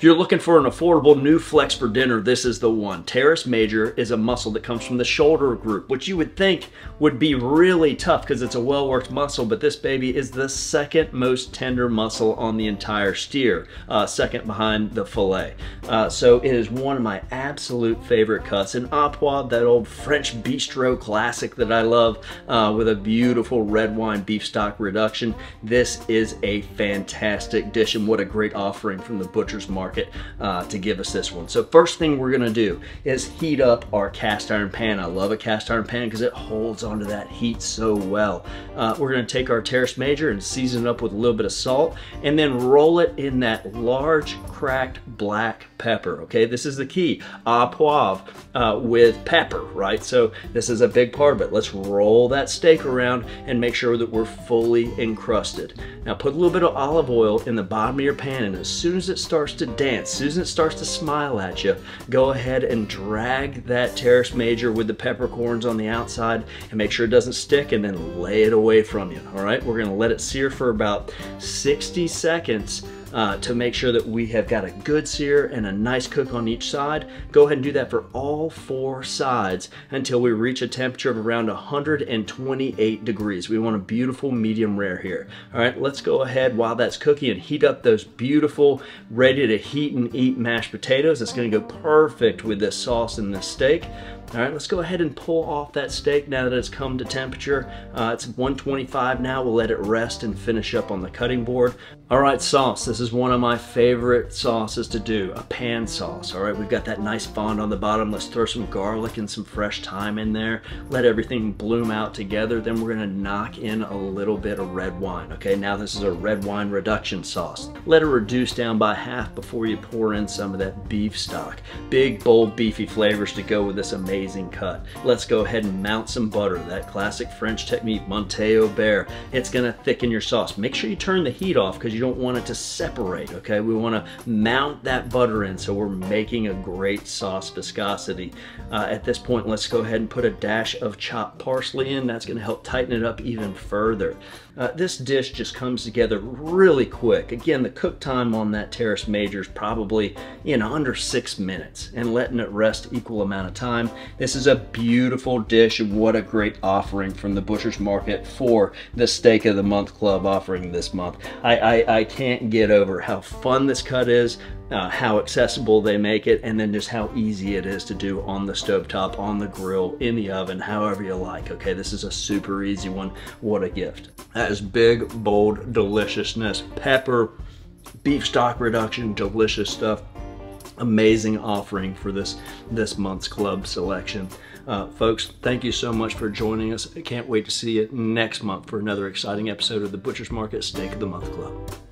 If you're looking for an affordable new flex for dinner, this is the one. Teres major is a muscle that comes from the shoulder group, which you would think would be really tough because it's a well-worked muscle, but this baby is the second most tender muscle on the entire steer, uh, second behind the fillet. Uh, so it is one of my absolute favorite cuts. And au poivre, that old French bistro classic that I love uh, with a beautiful red wine beef stock reduction. This is a fantastic dish and what a great offering from the butcher's market market uh, to give us this one. So first thing we're gonna do is heat up our cast iron pan. I love a cast iron pan because it holds onto that heat so well. Uh, we're gonna take our Teres Major and season it up with a little bit of salt and then roll it in that large cracked black pepper, okay? This is the key, au poivre uh, with pepper, right? So this is a big part of it. Let's roll that steak around and make sure that we're fully encrusted. Now put a little bit of olive oil in the bottom of your pan and as soon as it starts to dance, it starts to smile at you, go ahead and drag that Teres Major with the peppercorns on the outside and make sure it doesn't stick and then lay it away from you, all right? We're gonna let it sear for about 60 seconds uh, to make sure that we have got a good sear and a nice cook on each side. Go ahead and do that for all four sides until we reach a temperature of around 128 degrees. We want a beautiful medium rare here. All right, let's go ahead while that's cooking and heat up those beautiful, ready to heat and eat mashed potatoes. It's gonna go perfect with this sauce and this steak. All right, let's go ahead and pull off that steak now that it's come to temperature. Uh, it's 125 now. We'll let it rest and finish up on the cutting board. All right, sauce. This is one of my favorite sauces to do, a pan sauce. All right, we've got that nice fond on the bottom. Let's throw some garlic and some fresh thyme in there. Let everything bloom out together. Then we're gonna knock in a little bit of red wine. Okay, now this is a red wine reduction sauce. Let it reduce down by half before you pour in some of that beef stock. Big, bold, beefy flavors to go with this amazing cut. Let's go ahead and mount some butter, that classic French technique, Monter au Beurre. It's gonna thicken your sauce. Make sure you turn the heat off because you don't want it to separate, okay? We wanna mount that butter in so we're making a great sauce viscosity. Uh, at this point, let's go ahead and put a dash of chopped parsley in. That's gonna help tighten it up even further. Uh, this dish just comes together really quick. Again, the cook time on that Teres Major is probably in under six minutes and letting it rest equal amount of time. This is a beautiful dish what a great offering from the Butcher's Market for the Steak of the Month Club offering this month. I, I, I can't get over how fun this cut is, uh, how accessible they make it, and then just how easy it is to do on the stovetop, on the grill, in the oven, however you like. Okay, this is a super easy one. What a gift. That is big, bold deliciousness. Pepper, beef stock reduction, delicious stuff amazing offering for this this month's club selection. Uh, folks, thank you so much for joining us. I can't wait to see you next month for another exciting episode of the Butcher's Market Steak of the Month Club.